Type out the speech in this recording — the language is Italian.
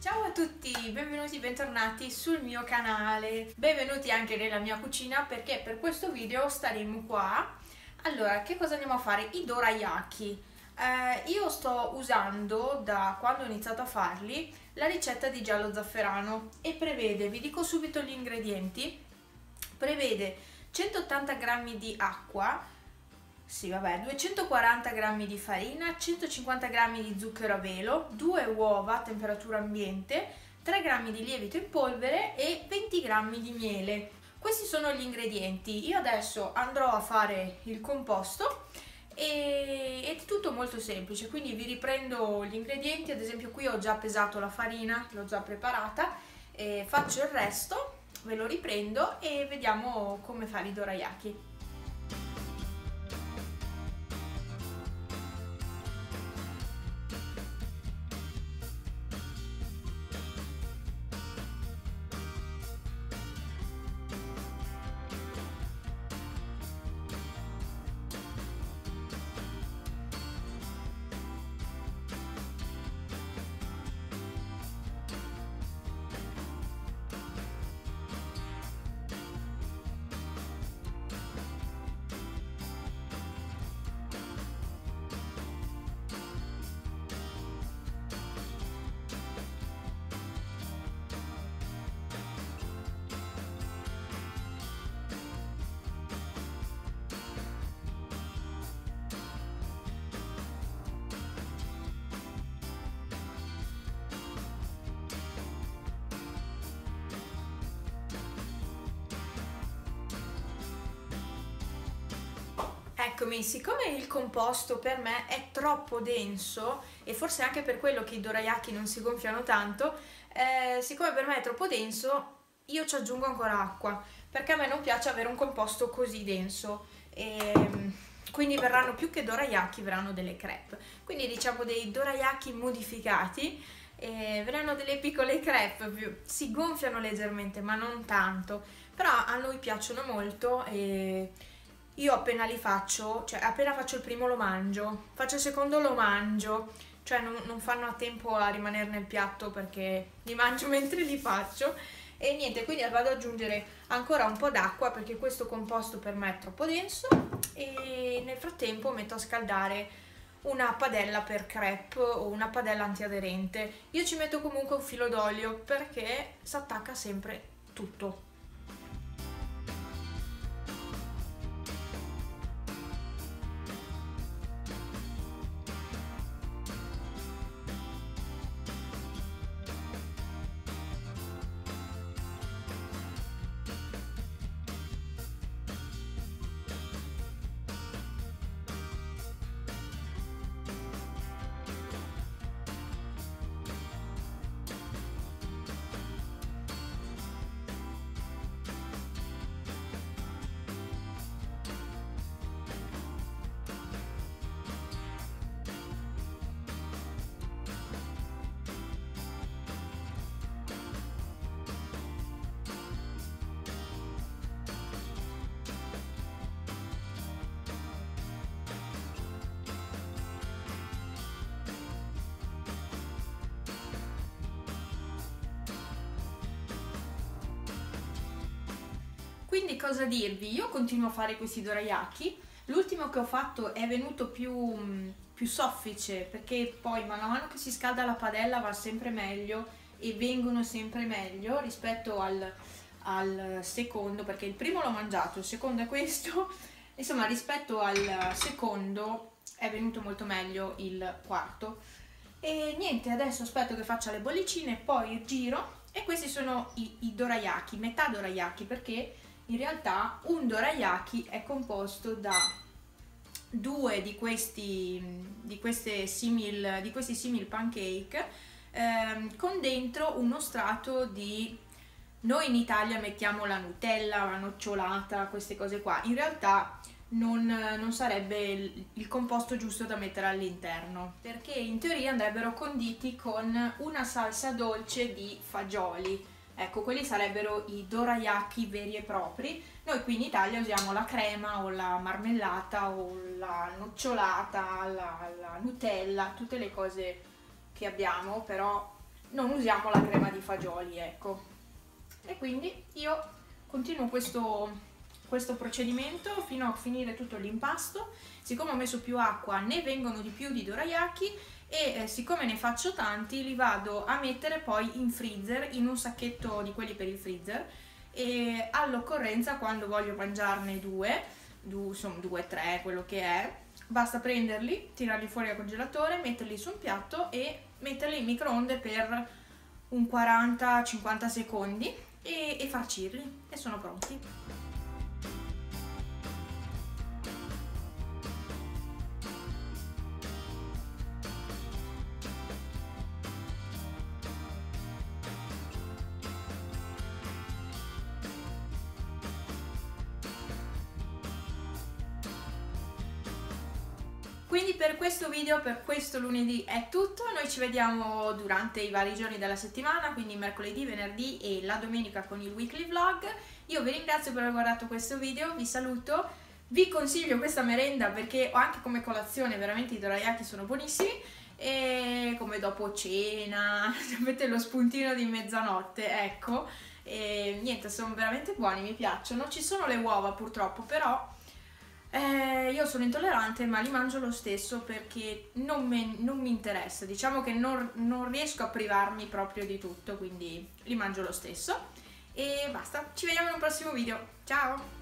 Ciao a tutti, benvenuti, bentornati sul mio canale. Benvenuti anche nella mia cucina perché per questo video staremo qua. Allora, che cosa andiamo a fare? I dorayaki. Eh, io sto usando da quando ho iniziato a farli la ricetta di giallo zafferano e prevede, vi dico subito gli ingredienti, prevede 180 g di acqua, sì vabbè, 240 g di farina, 150 g di zucchero a velo, 2 uova a temperatura ambiente, 3 g di lievito in polvere e 20 g di miele. Questi sono gli ingredienti. Io adesso andrò a fare il composto e è tutto molto semplice, quindi vi riprendo gli ingredienti, ad esempio qui ho già pesato la farina, l'ho già preparata, faccio il resto, ve lo riprendo e vediamo come fare i dorayaki. Eccomi, siccome il composto per me è troppo denso e forse anche per quello che i dorayaki non si gonfiano tanto, eh, siccome per me è troppo denso io ci aggiungo ancora acqua perché a me non piace avere un composto così denso e ehm, quindi verranno più che dorayaki, verranno delle crepe. Quindi diciamo dei dorayaki modificati, eh, verranno delle piccole crepe, si gonfiano leggermente ma non tanto, però a noi piacciono molto e io appena li faccio, cioè appena faccio il primo lo mangio, faccio il secondo lo mangio, cioè non, non fanno a tempo a rimanere nel piatto perché li mangio mentre li faccio e niente, quindi vado ad aggiungere ancora un po' d'acqua perché questo composto per me è troppo denso e nel frattempo metto a scaldare una padella per crepe o una padella antiaderente. Io ci metto comunque un filo d'olio perché si attacca sempre tutto. Quindi cosa dirvi? Io continuo a fare questi dorayaki, l'ultimo che ho fatto è venuto più, mm, più soffice perché poi man mano che si scalda la padella va sempre meglio e vengono sempre meglio rispetto al, al secondo perché il primo l'ho mangiato, il secondo è questo, insomma rispetto al secondo è venuto molto meglio il quarto. E niente adesso aspetto che faccia le bollicine poi giro. E questi sono i, i dorayaki, metà dorayaki perché in realtà un dorayaki è composto da due di questi, di queste simil, di questi simil pancake ehm, con dentro uno strato di noi in Italia mettiamo la Nutella, la nocciolata, queste cose qua. In realtà non, non, sarebbe il, il, composto giusto da mettere all'interno perché in teoria andrebbero conditi con una salsa dolce di fagioli Ecco, quelli sarebbero i dorayaki veri e propri. Noi qui in Italia usiamo la crema o la marmellata o la nocciolata, la, la Nutella, tutte le cose che abbiamo, però non usiamo la crema di fagioli, ecco. E quindi io continuo questo, questo procedimento fino a finire tutto l'impasto. Siccome ho messo più acqua ne vengono di più di dorayaki e eh, siccome ne faccio tanti li vado a mettere poi in freezer, in un sacchetto di quelli per il freezer e all'occorrenza quando voglio mangiarne due, due, insomma due, tre, quello che è, basta prenderli, tirarli fuori dal congelatore, metterli su un piatto e metterli in microonde per un 40-50 secondi e, e farcirli e sono pronti. Quindi per questo video, per questo lunedì è tutto, noi ci vediamo durante i vari giorni della settimana, quindi mercoledì, venerdì e la domenica con il weekly vlog. Io vi ringrazio per aver guardato questo video, vi saluto, vi consiglio questa merenda perché ho anche come colazione veramente i dorayaki sono buonissimi e come dopo cena, avete lo spuntino di mezzanotte, ecco. E niente, sono veramente buoni, mi piacciono. Ci sono le uova purtroppo, però eh, io sono intollerante ma li mangio lo stesso perché non, me, non mi interessa, diciamo che non, non riesco a privarmi proprio di tutto, quindi li mangio lo stesso. E basta, ci vediamo in un prossimo video, ciao!